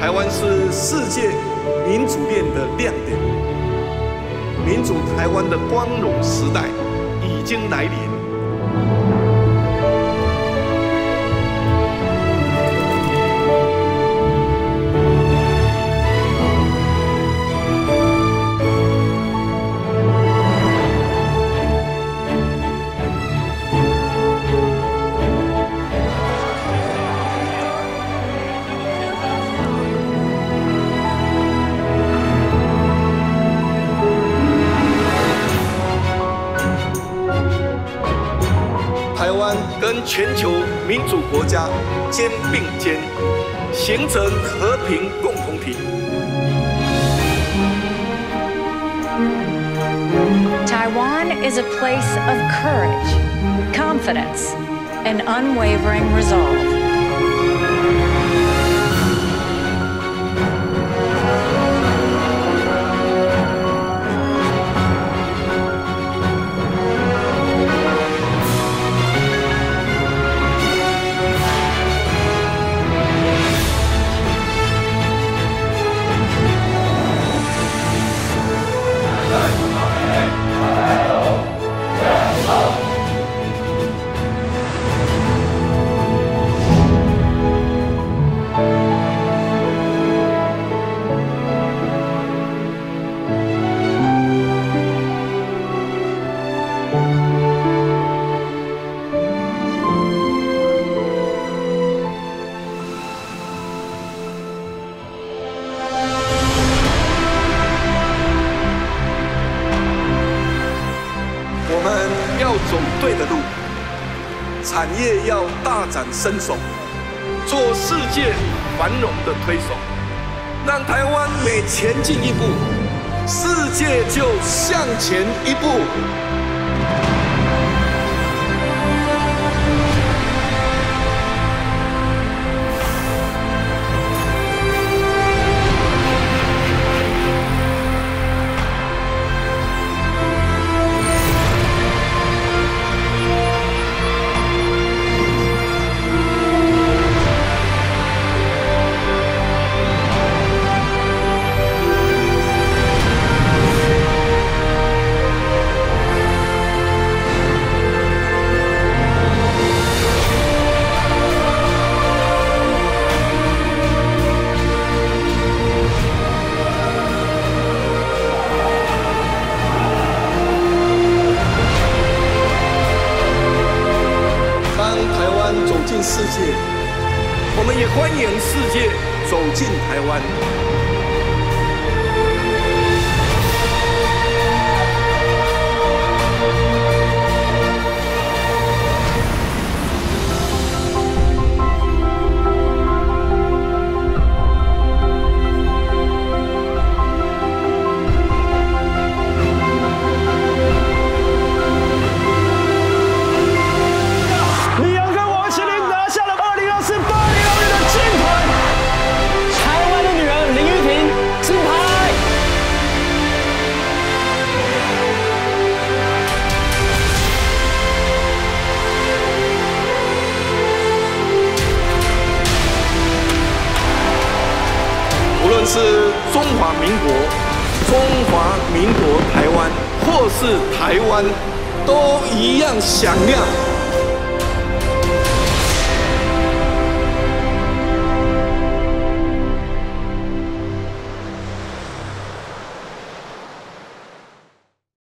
台湾是世界民主链的亮点，民主台湾的光荣时代已经来临。湾跟全球民主国家肩并肩，形成和平共同体。Taiwan is a place of courage, confidence, and unwavering resolve. 对的路，产业要大展身手，做世界繁荣的推手，让台湾每前进一步，世界就向前一步。进世界，我们也欢迎世界走进台湾。是中华民国、中华民国台湾，或是台湾，都一样响亮。